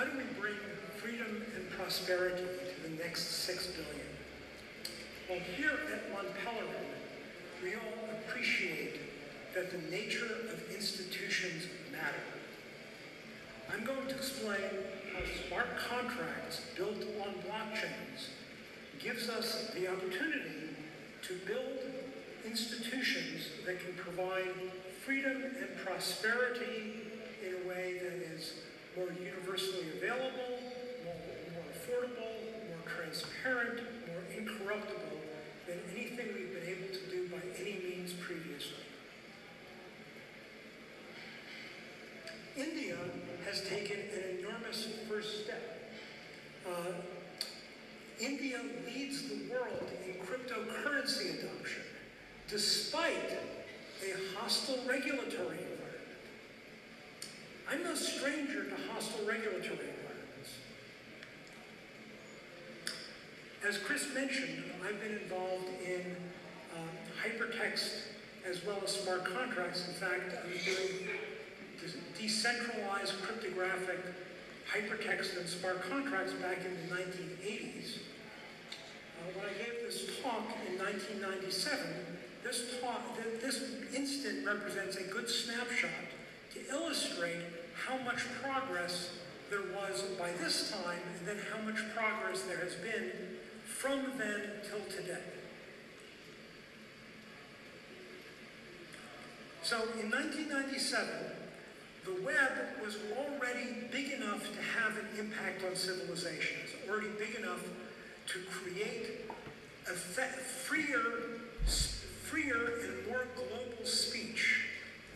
how do we bring freedom and prosperity to the next six billion? Well, here at Mont Pelerin, we all appreciate that the nature of institutions matter. I'm going to explain how smart contracts built on blockchains gives us the opportunity to build institutions that can provide freedom and prosperity in a way that is more universally available, more, more affordable, more transparent, more incorruptible than anything we've been able to do by any means previously. India has taken an enormous first step. Uh, India leads the world in cryptocurrency adoption, despite a hostile regulatory. I'm no stranger to hostile regulatory environments. As Chris mentioned, I've been involved in uh, hypertext as well as smart contracts. In fact, I'm doing decentralized cryptographic hypertext and smart contracts back in the 1980s. Uh, when I gave this talk in 1997, this talk, this instant represents a good snapshot to illustrate how much progress there was by this time, and then how much progress there has been from then till today. So in 1997, the web was already big enough to have an impact on civilization. It's already big enough to create a freer, freer and more global speech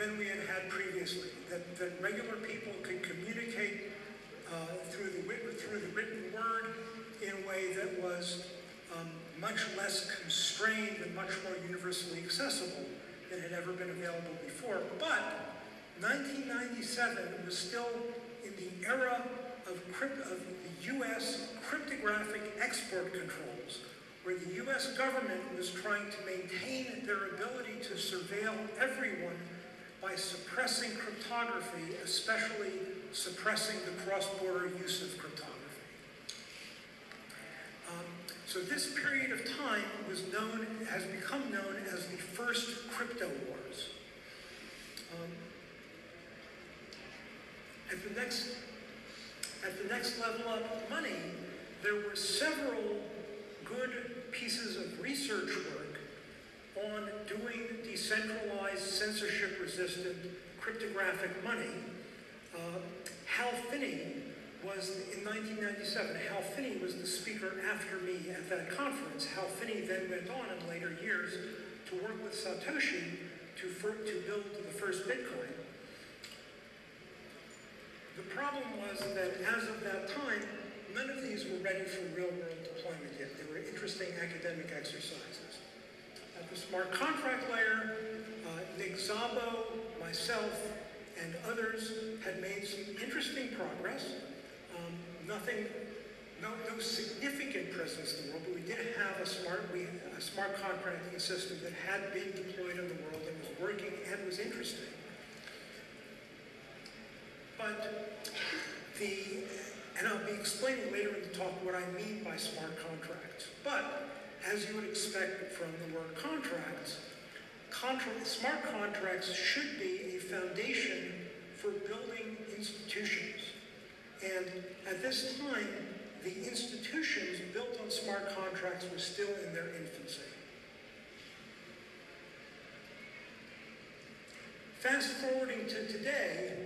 than we had had previously. That, that regular people could communicate uh, through, the, through the written word in a way that was um, much less constrained and much more universally accessible than had ever been available before. But 1997 was still in the era of, crypt, of the U.S. cryptographic export controls, where the U.S. government was trying to maintain their ability to surveil everyone by suppressing cryptography, especially suppressing the cross-border use of cryptography. Um, so this period of time was known, has become known as the first crypto wars. Um, at the next, at the next level up money, there were several good pieces of research work on doing decentralized, censorship-resistant cryptographic money. Uh, Hal Finney was, in 1997, Hal Finney was the speaker after me at that conference. Hal Finney then went on in later years to work with Satoshi to, to build the first Bitcoin. The problem was that as of that time, none of these were ready for real-world deployment yet. They were interesting academic exercises. The smart contract layer, uh, Nick Szabo, myself, and others had made some interesting progress. Um, nothing, no, no significant presence in the world, but we did have a smart, we, a smart contracting system that had been deployed in the world and was working and was interesting. But the, and I'll be explaining later in the talk what I mean by smart contracts. But as you would expect from the word contracts, contra smart contracts should be a foundation for building institutions. And at this time, the institutions built on smart contracts were still in their infancy. Fast forwarding to today,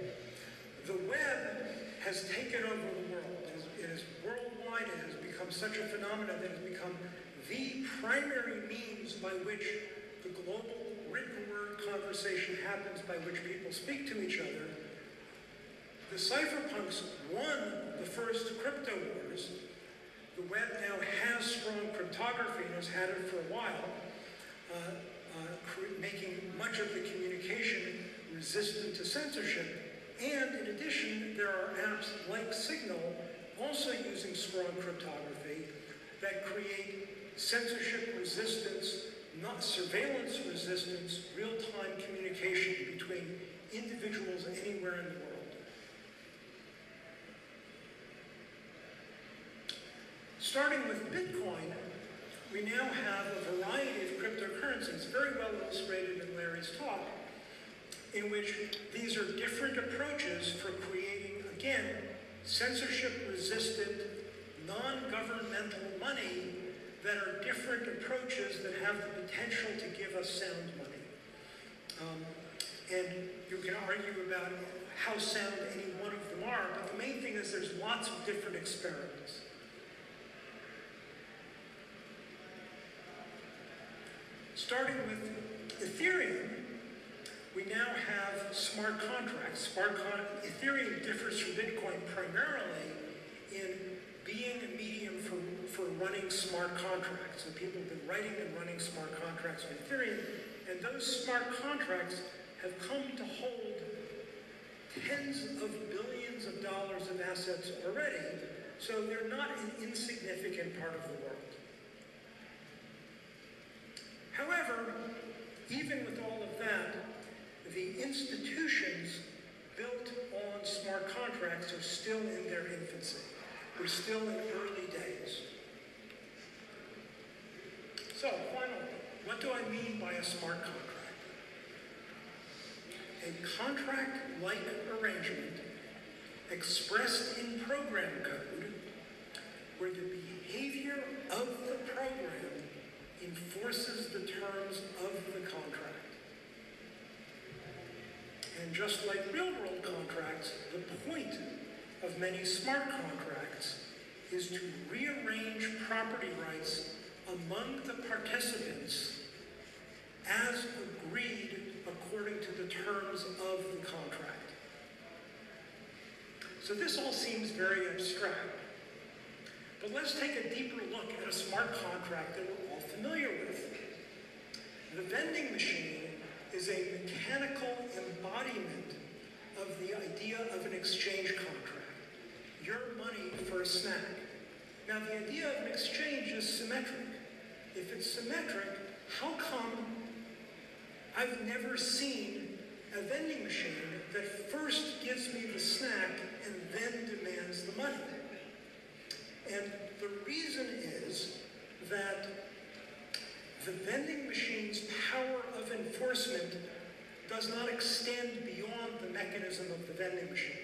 the web has taken over the world. It is worldwide. It has become such a phenomenon that it has become the primary means by which the global written word conversation happens, by which people speak to each other. The cypherpunks won the first crypto wars. The web now has strong cryptography and has had it for a while, uh, uh, making much of the communication resistant to censorship. And in addition, there are apps like Signal also using strong cryptography that create censorship resistance, not surveillance resistance, real-time communication between individuals anywhere in the world. Starting with Bitcoin, we now have a variety of cryptocurrencies, very well illustrated in Larry's talk, in which these are different approaches for creating, again, censorship-resistant, non-governmental money that are different approaches that have the potential to give us sound money. Um, and you can argue about how sound any one of them are, but the main thing is there's lots of different experiments. Starting with Ethereum, we now have smart contracts. Smart con Ethereum differs from Bitcoin primarily in being a medium for, for running smart contracts. And people have been writing and running smart contracts with Ethereum, and those smart contracts have come to hold tens of billions of dollars of assets already, so they're not an insignificant part of the world. However, even with all of that, the institutions built on smart contracts are still in their infancy. We're still in early days. So, finally, what do I mean by a smart contract? A contract-like arrangement expressed in program code where the behavior of the program enforces the terms of the contract. And just like real-world contracts, the point of many smart contracts is to rearrange property rights among the participants as agreed according to the terms of the contract. So this all seems very abstract. But let's take a deeper look at a smart contract that we're all familiar with. The vending machine is a mechanical embodiment of the idea of an exchange contract. Your money for a snack. Now the idea of an exchange is symmetric. If it's symmetric, how come I've never seen a vending machine that first gives me the snack and then demands the money? And the reason is that the vending machine's power of enforcement does not extend beyond the mechanism of the vending machine.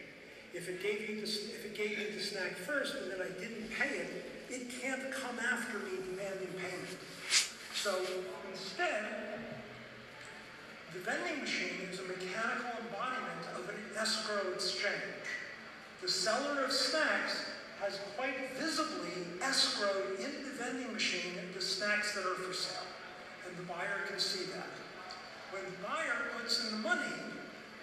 If it gave you the, if it gave me the snack first and then I didn't pay it, it can't come after me payment. So instead, the vending machine is a mechanical embodiment of an escrow exchange. The seller of snacks has quite visibly escrowed in the vending machine the snacks that are for sale. And the buyer can see that. When the buyer puts in the money,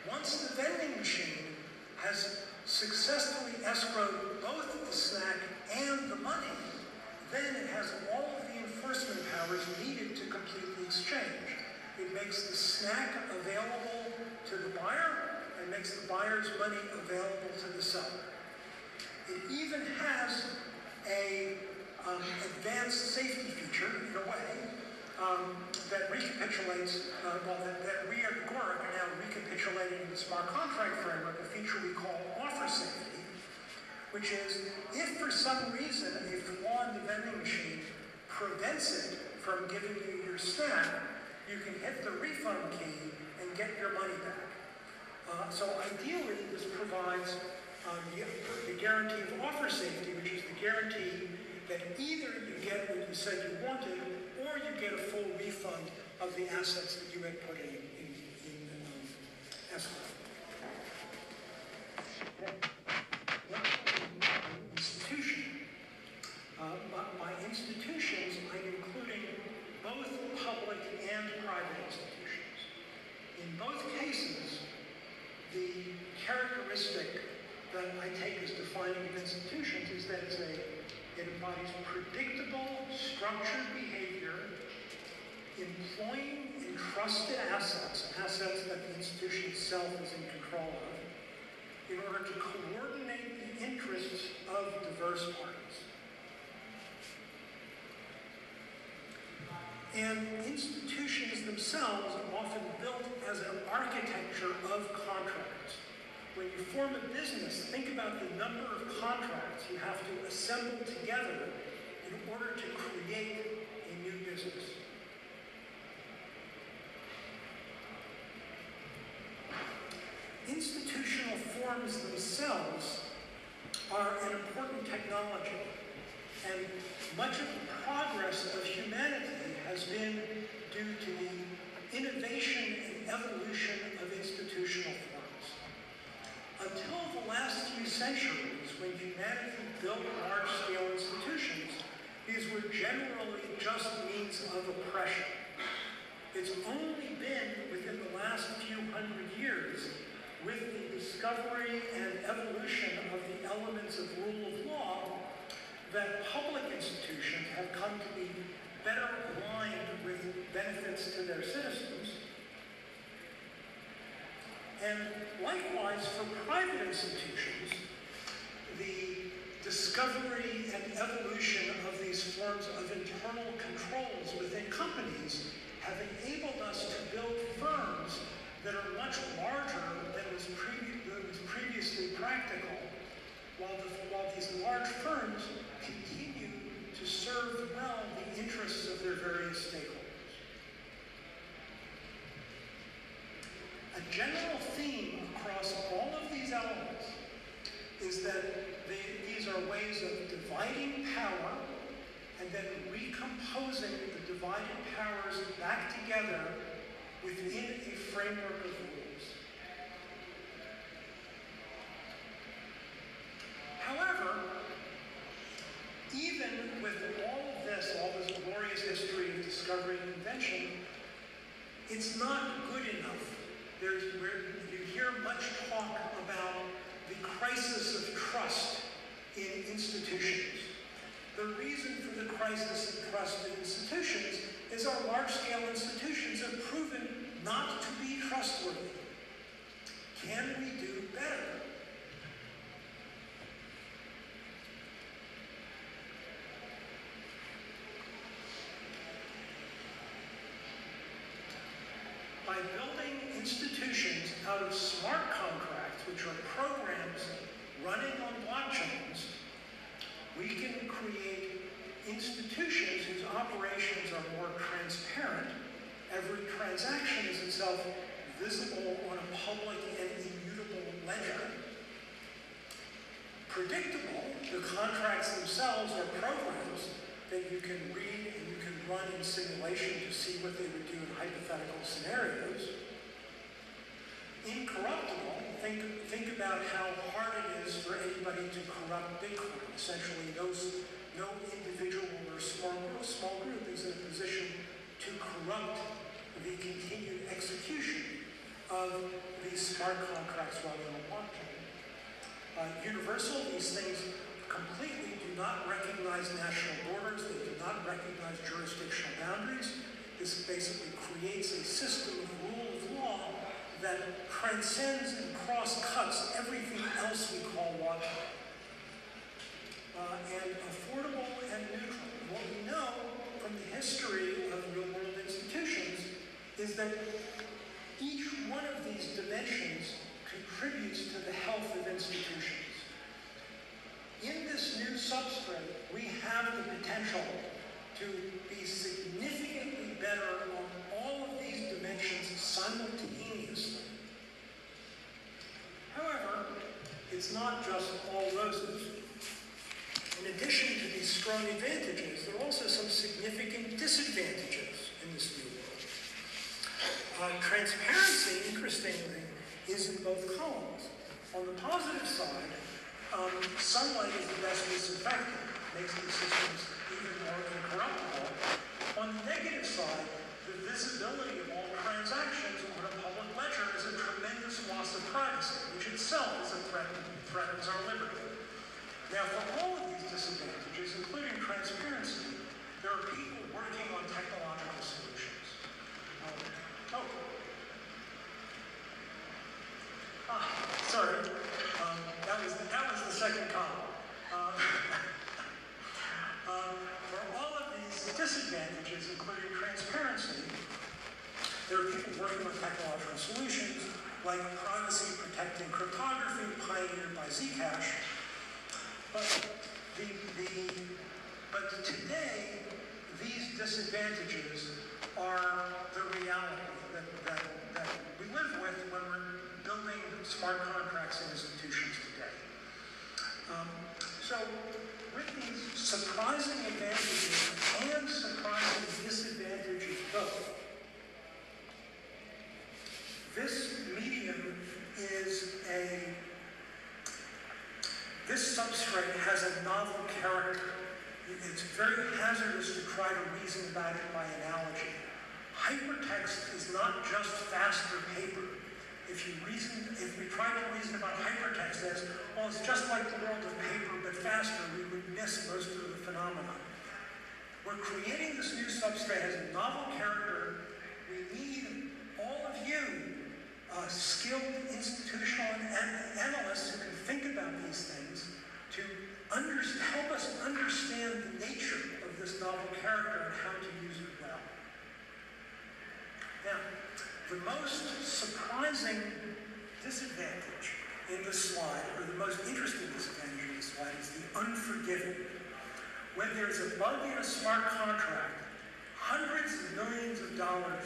once the vending machine has successfully escrowed both the snack and the money, then it has all of the enforcement powers needed to the exchange. It makes the snack available to the buyer and makes the buyer's money available to the seller. It even has a um, advanced safety feature, in a way, um, that recapitulates, uh, well, that, that we at are now recapitulating in the smart contract framework, a feature we call offer safety, which is if for some reason a flaw in the vending machine prevents it from giving you your snack, you can hit the refund key and get your money back. Uh, so ideally, this provides um, the, the guarantee of offer safety, which is the guarantee that either you get what you said you wanted, or you get a full refund of the assets that you had put in um, escrow. Institution. Uh, by, by institutions, I'm including both public and private institutions. In both cases, the characteristic that I take as defining of institutions is that it's a, it embodies predictable, structured behavior, employing entrusted assets, assets that the institution itself is in control of, in order to coordinate the interests of diverse parties. And institutions themselves are often built as an architecture of contracts. When you form a business, think about the number of contracts you have to assemble together in order to create a new business. Institutional forms themselves are an important technology, and much of the progress of humanity has been due to the innovation and evolution of institutional forms. Until the last few centuries, when humanity built large-scale institutions, these were generally just means of oppression. It's only been within the last few hundred years, with the discovery and evolution of the elements of rule of law, that public institutions have come to be better aligned with benefits to their citizens. And likewise, for private institutions, the discovery and evolution of these forms of internal controls within companies have enabled us to build firms that are much larger than was, was previously practical, while, the, while these large firms continue to serve well the interests of their various stakeholders. A general theme across all of these elements is that they, these are ways of dividing power and then recomposing the divided powers back together within a framework of rules. However, even with all of this, all this glorious history of discovery and invention, it's not good enough. There's, you hear much talk about the crisis of trust in institutions. The reason for the crisis of trust in institutions is our large-scale institutions have proven not to be trustworthy. Can we do better? By building institutions out of smart contracts, which are programs running on blockchains, we can create institutions whose operations are more transparent. Every transaction is itself visible on a public and immutable ledger. Predictable, the contracts themselves are programs that you can read and you can run in simulation to see what they would do in hypothetical scenarios. Incorruptible, think, think about how hard it is for anybody to corrupt Bitcoin. Essentially, no, no individual or small small group is in a position to corrupt the continued execution of these smart contracts running on blockchain. Uh, universal, these things completely do not recognize national borders, they do not recognize jurisdictional boundaries. This basically creates a system of rule of law that transcends and cross-cuts everything else we call law. Uh, and affordable and neutral. What we know from the history is that each one of these dimensions contributes to the health of institutions. In this new substrate, we have the potential to be significantly better on all of these dimensions simultaneously. However, it's not just all roses. In addition to these strong advantages, there are also some significant disadvantages in this new. Uh, transparency, interestingly, is in both columns. On the positive side, um, sunlight is the best disinfectant, makes these systems even more incorruptible. On the negative side, the visibility of all transactions on a public ledger is a tremendous loss of privacy, which itself is a threat threatens our liberty. Now, for all of these disadvantages, including transparency, there are people working on technological solutions. Um, oh. Ah, sorry. Um, that was that was the second column. Um, um, for all of these disadvantages, including transparency, there are people working on technological solutions like privacy protecting cryptography pioneered by Zcash. But the, the But today, these disadvantages are the reality that, that, that we live with when we're building smart contracts in institutions today. Um, so, with these surprising advantages and surprising disadvantages both, this medium is a, this substrate has a novel character. It's very hazardous to try to reason about it by analogy. Hypertext is not just faster paper. If you reason, if we try to reason about hypertext as, well, it's just like the world of paper, but faster, we would miss most of the phenomena. We're creating this new substrate has a novel character. We need all of you uh, skilled institutional analysts who can think about these things to under- help us understand the nature of this novel character and how to use it well. Now, the most surprising disadvantage in this slide, or the most interesting disadvantage in this slide, is the unforgiving. When there's a bug in a smart contract, hundreds of millions of dollars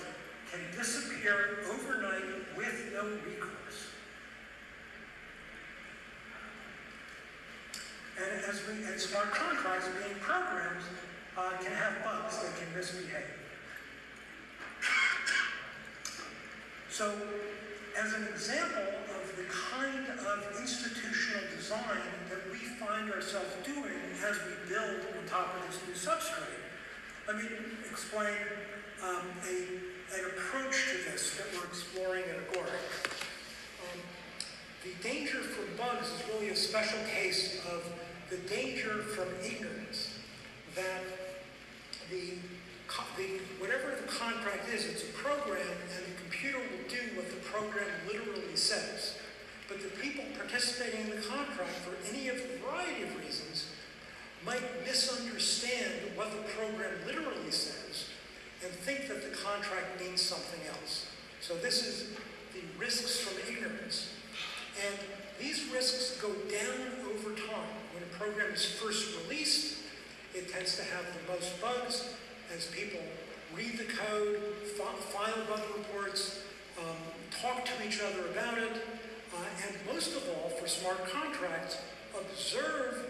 can disappear overnight with no recourse. And as we, and smart contracts being programs uh, can have bugs that can misbehave. So, as an example of the kind of institutional design that we find ourselves doing as we build on top of this new substrate, let me explain um, a an approach to this that we're exploring at Agoric. Um, the danger from bugs is really a special case of the danger from ignorance. That the, the whatever the contract is, it's a program, and the computer will do what the program literally says. But the people participating in the contract, for any of a variety of reasons, might misunderstand what the program literally says and think that the contract means something else. So this is the risks from ignorance. And these risks go down over time. When a program is first released, it tends to have the most bugs as people read the code, file bug reports, um, talk to each other about it, uh, and most of all, for smart contracts, observe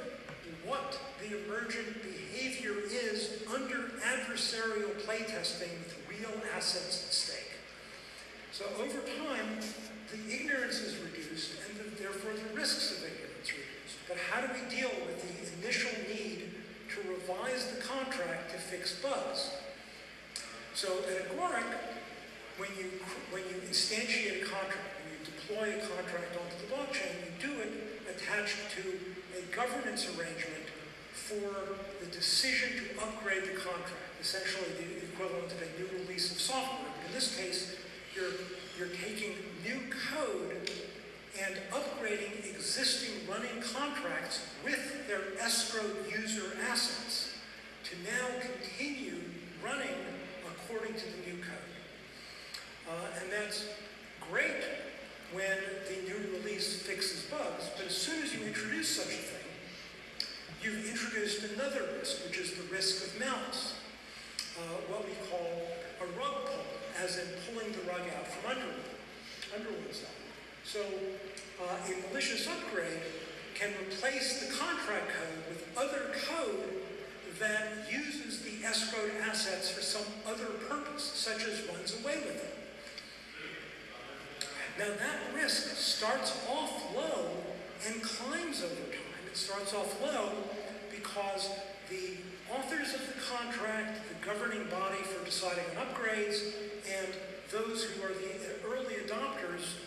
what the emergent behavior is under adversarial playtesting with real assets at stake. So over time, the ignorance is reduced and the, therefore the risks of ignorance reduced. But how do we deal with the initial need to revise the contract to fix bugs? So at Agoric, when you, when you instantiate a contract, when you deploy a contract onto the blockchain, you do it attached to a governance arrangement for the decision to upgrade the contract, essentially the equivalent of a new release of software. In this case, you're, you're taking new code and upgrading existing running contracts with their escrow user assets to now continue running according to the new code. Uh, and that's great when the new release fixes bugs, but as soon as you introduce such a thing, you've introduced another risk, which is the risk of malice, uh, what we call a rug pull, as in pulling the rug out from under, under oneself. So uh, a malicious upgrade can replace the contract code with other code that uses the escrowed assets for some other purpose, such as runs away with them. Now that risk starts off low and climbs over time. It starts off low because the authors of the contract, the governing body for deciding on upgrades, and those who are the early adopters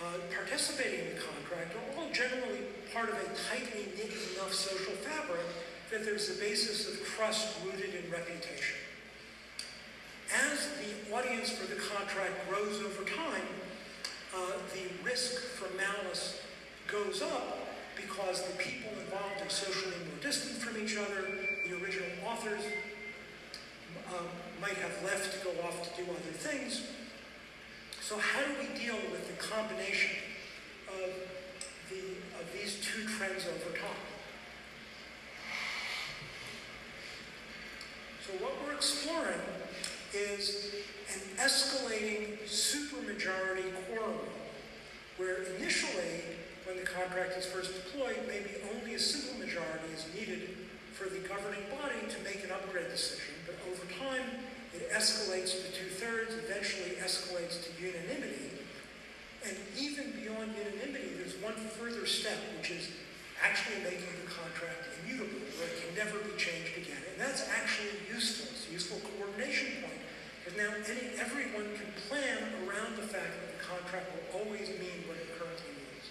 uh, participating in the contract are all generally part of a tightly knit enough social fabric that there's a basis of trust rooted in reputation. As the audience for the contract grows over time, uh, the risk for malice goes up because the people involved are socially more distant from each other. The original authors um, might have left to go off to do other things. So how do we deal with the combination of, the, of these two trends over time? So what we're exploring is an escalating supermajority quorum where initially, when the contract is first deployed, maybe only a simple majority is needed for the governing body to make an upgrade decision, but over time, it escalates to two-thirds, eventually escalates to unanimity. And even beyond unanimity, there's one further step, which is actually making the contract immutable, where it can never be changed again. And that's actually useful. It's a useful coordination point. Because now any, everyone can plan around the fact that the contract will always mean what it currently means.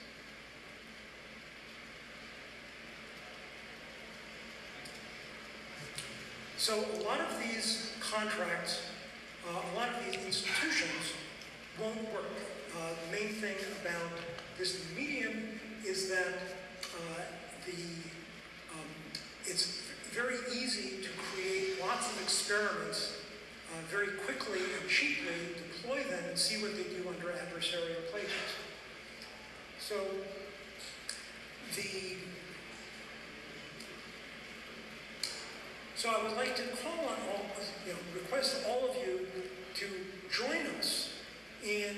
So a lot of these contracts, uh, a lot of these institutions won't work. Uh, the main thing about this medium is that uh, the um, it's very easy to create lots of experiments uh, very quickly and cheaply, deploy them and see what they do under adversarial places. So the So I would like to call on all, you know, request all of you to join us in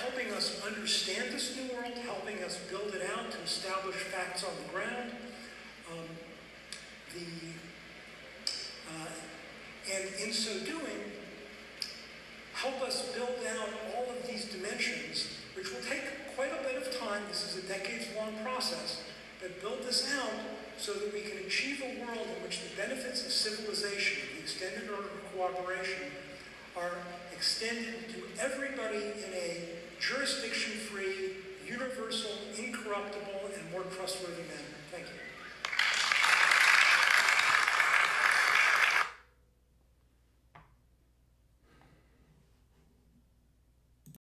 helping us understand this new world, helping us build it out to establish facts on the ground. Um, the, uh, and in so doing, help us build out all of these dimensions, which will take quite a bit of time. This is a decades-long process, but build this out so that we can achieve a world in which the benefits of civilization, the extended order of cooperation, are extended to everybody in a jurisdiction-free, universal, incorruptible, and more trustworthy manner. Thank you.